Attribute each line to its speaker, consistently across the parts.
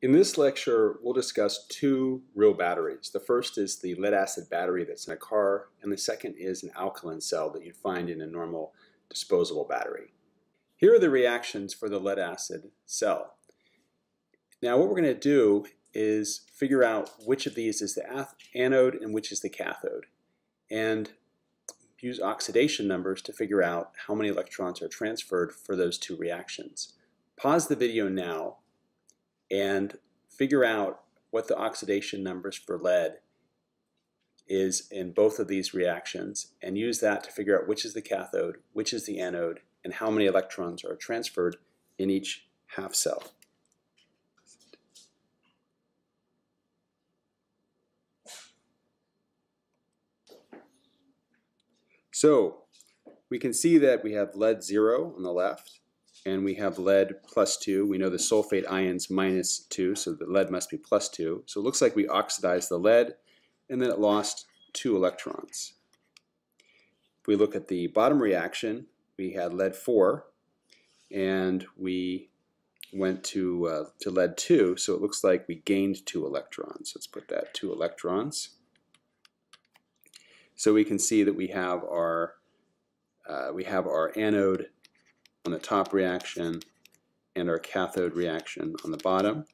Speaker 1: In this lecture, we'll discuss two real batteries. The first is the lead acid battery that's in a car, and the second is an alkaline cell that you'd find in a normal disposable battery. Here are the reactions for the lead acid cell. Now what we're going to do is figure out which of these is the anode and which is the cathode, and use oxidation numbers to figure out how many electrons are transferred for those two reactions. Pause the video now and figure out what the oxidation numbers for lead is in both of these reactions and use that to figure out which is the cathode, which is the anode, and how many electrons are transferred in each half cell. So we can see that we have lead 0 on the left and we have lead plus 2. We know the sulfate ion's minus 2, so the lead must be plus 2. So it looks like we oxidized the lead, and then it lost 2 electrons. If we look at the bottom reaction, we had lead 4, and we went to, uh, to lead 2, so it looks like we gained 2 electrons. Let's put that 2 electrons. So we can see that we have our uh, we have our anode on the top reaction and our cathode reaction on the bottom.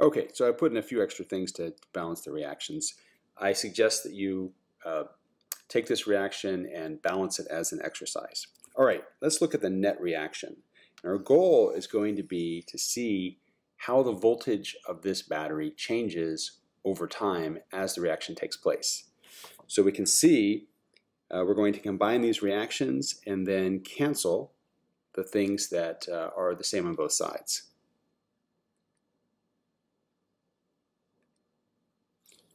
Speaker 1: Okay, so I put in a few extra things to balance the reactions. I suggest that you uh, take this reaction and balance it as an exercise. All right, let's look at the net reaction. And our goal is going to be to see how the voltage of this battery changes over time as the reaction takes place. So we can see uh, we're going to combine these reactions and then cancel the things that uh, are the same on both sides.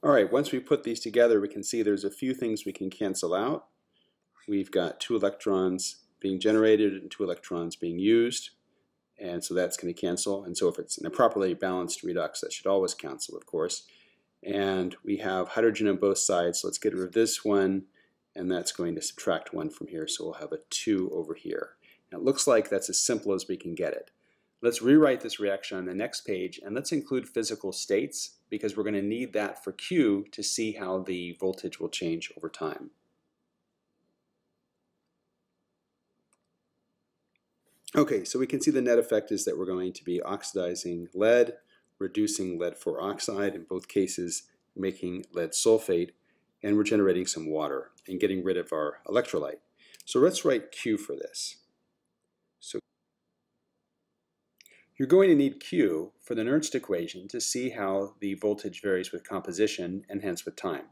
Speaker 1: All right, once we put these together, we can see there's a few things we can cancel out. We've got two electrons being generated and two electrons being used, and so that's going to cancel. And so if it's in a properly balanced redox, that should always cancel, of course. And we have hydrogen on both sides, so let's get rid of this one and that's going to subtract 1 from here, so we'll have a 2 over here. Now it looks like that's as simple as we can get it. Let's rewrite this reaction on the next page, and let's include physical states, because we're going to need that for Q to see how the voltage will change over time. Okay, so we can see the net effect is that we're going to be oxidizing lead, reducing lead 4 oxide, in both cases making lead sulfate, and we're generating some water and getting rid of our electrolyte. So let's write Q for this. So you're going to need Q for the Nernst equation to see how the voltage varies with composition and hence with time.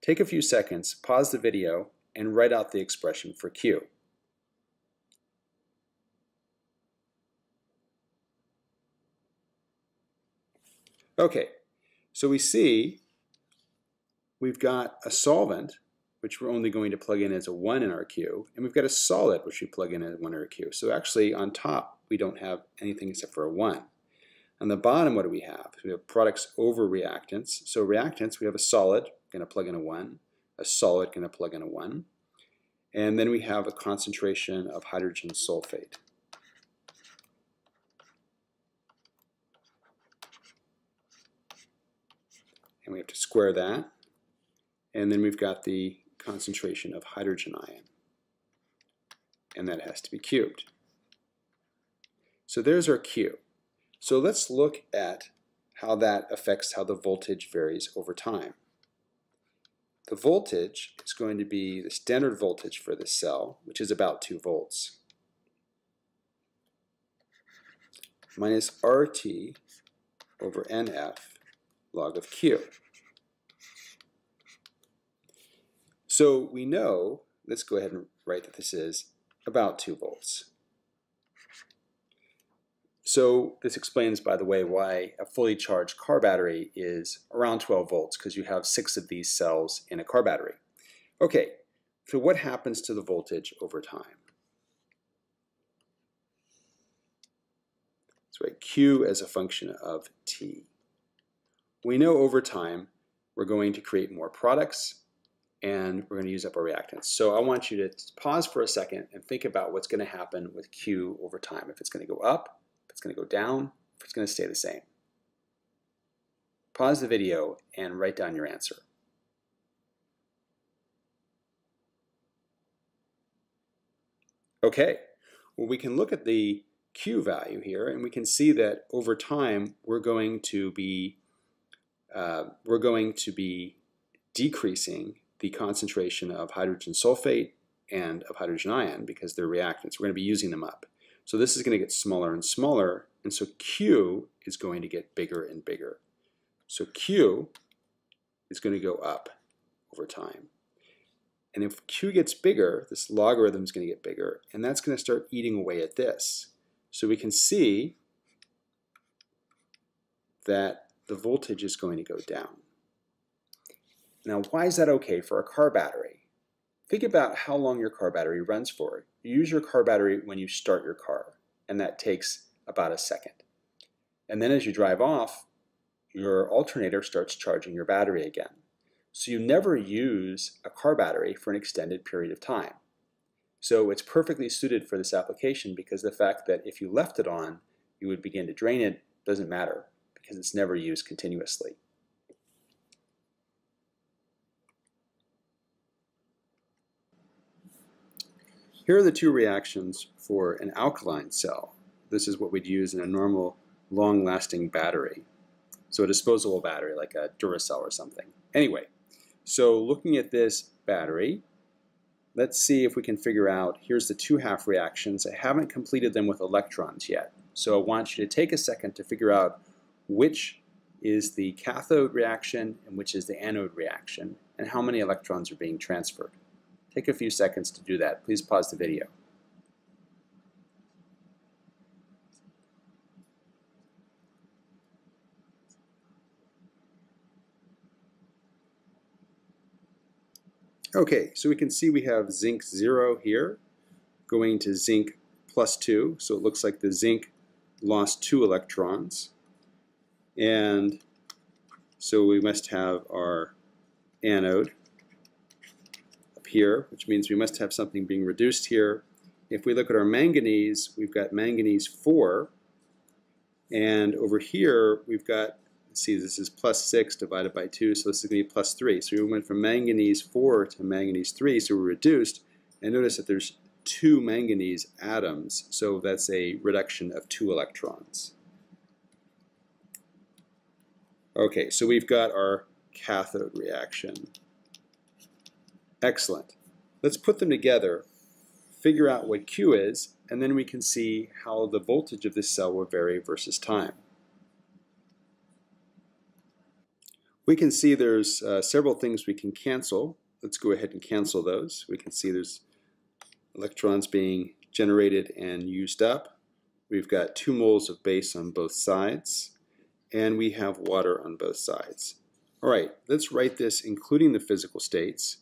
Speaker 1: Take a few seconds, pause the video, and write out the expression for Q. Okay, so we see we've got a solvent, which we're only going to plug in as a 1 in our Q, and we've got a solid, which we plug in as 1 in our Q. So actually, on top, we don't have anything except for a 1. On the bottom, what do we have? We have products over reactants. So reactants, we have a solid, going to plug in a 1, a solid, going to plug in a 1, and then we have a concentration of hydrogen sulfate. And we have to square that. And then we've got the concentration of hydrogen ion. And that has to be cubed. So there's our Q. So let's look at how that affects how the voltage varies over time. The voltage is going to be the standard voltage for this cell, which is about 2 volts, minus RT over NF log of Q. So we know, let's go ahead and write that this is about 2 volts. So this explains, by the way, why a fully charged car battery is around 12 volts, because you have six of these cells in a car battery. Okay, so what happens to the voltage over time? So write Q as a function of T. We know over time we're going to create more products and we're going to use up our reactants. So I want you to pause for a second and think about what's going to happen with Q over time. If it's going to go up, if it's going to go down, if it's going to stay the same. Pause the video and write down your answer. Okay, well we can look at the Q value here and we can see that over time we're going to be uh, we're going to be decreasing the concentration of hydrogen sulfate and of hydrogen ion because they're reactants. We're going to be using them up. So this is going to get smaller and smaller and so Q is going to get bigger and bigger. So Q is going to go up over time. And if Q gets bigger, this logarithm is going to get bigger, and that's going to start eating away at this. So we can see that the voltage is going to go down. Now, why is that okay for a car battery? Think about how long your car battery runs for. You use your car battery when you start your car, and that takes about a second. And then as you drive off, your alternator starts charging your battery again. So you never use a car battery for an extended period of time. So it's perfectly suited for this application because the fact that if you left it on, you would begin to drain it doesn't matter because it's never used continuously. Here are the two reactions for an alkaline cell. This is what we'd use in a normal long-lasting battery. So a disposable battery like a Duracell or something. Anyway, so looking at this battery, let's see if we can figure out, here's the two half reactions. I haven't completed them with electrons yet. So I want you to take a second to figure out which is the cathode reaction and which is the anode reaction and how many electrons are being transferred. Take a few seconds to do that. Please pause the video. Okay, so we can see we have zinc 0 here going to zinc plus 2. So it looks like the zinc lost 2 electrons. And so we must have our anode here, which means we must have something being reduced here. If we look at our manganese, we've got manganese 4. And over here, we've got see this is plus 6 divided by 2, so this is going to be plus 3. So we went from manganese 4 to manganese 3, so we're reduced. And notice that there's two manganese atoms, so that's a reduction of two electrons. Okay, so we've got our cathode reaction. Excellent. Let's put them together, figure out what Q is, and then we can see how the voltage of this cell will vary versus time. We can see there's uh, several things we can cancel. Let's go ahead and cancel those. We can see there's electrons being generated and used up. We've got two moles of base on both sides, and we have water on both sides. All right, let's write this including the physical states.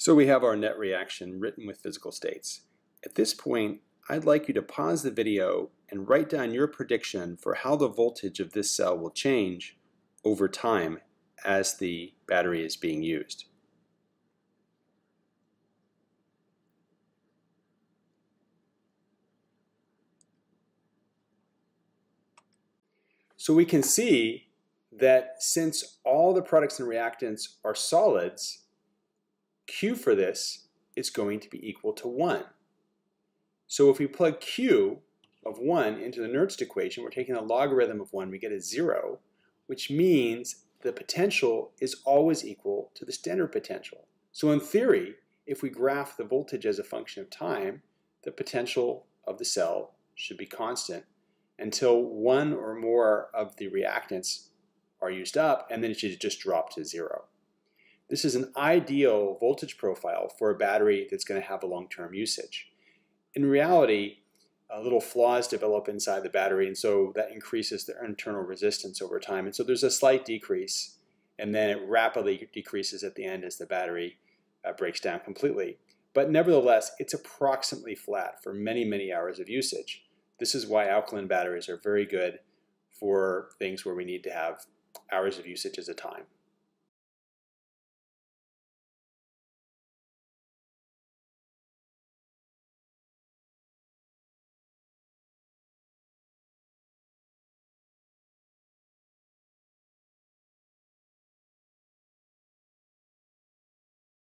Speaker 1: So we have our net reaction written with physical states. At this point, I'd like you to pause the video and write down your prediction for how the voltage of this cell will change over time as the battery is being used. So we can see that since all the products and reactants are solids, Q for this is going to be equal to 1. So if we plug Q of 1 into the Nernst equation, we're taking the logarithm of 1, we get a 0, which means the potential is always equal to the standard potential. So in theory, if we graph the voltage as a function of time, the potential of the cell should be constant until one or more of the reactants are used up, and then it should just drop to zero. This is an ideal voltage profile for a battery that's going to have a long-term usage. In reality, uh, little flaws develop inside the battery, and so that increases the internal resistance over time. And so there's a slight decrease, and then it rapidly decreases at the end as the battery uh, breaks down completely. But nevertheless, it's approximately flat for many, many hours of usage. This is why alkaline batteries are very good for things where we need to have hours of usage as a time.